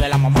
de la mamá.